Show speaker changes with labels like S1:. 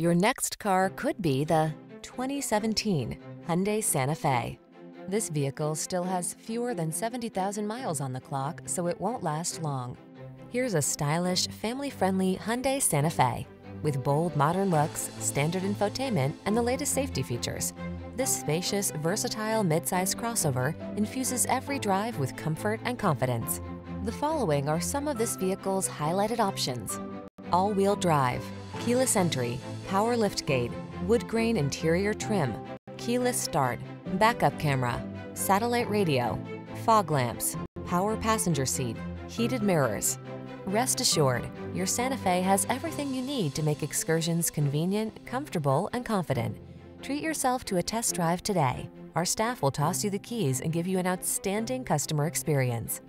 S1: Your next car could be the 2017 Hyundai Santa Fe. This vehicle still has fewer than 70,000 miles on the clock, so it won't last long. Here's a stylish, family-friendly Hyundai Santa Fe. With bold modern looks, standard infotainment, and the latest safety features. This spacious, versatile midsize crossover infuses every drive with comfort and confidence. The following are some of this vehicle's highlighted options. All-wheel drive, keyless entry, power liftgate, wood grain interior trim, keyless start, backup camera, satellite radio, fog lamps, power passenger seat, heated mirrors. Rest assured, your Santa Fe has everything you need to make excursions convenient, comfortable, and confident. Treat yourself to a test drive today. Our staff will toss you the keys and give you an outstanding customer experience.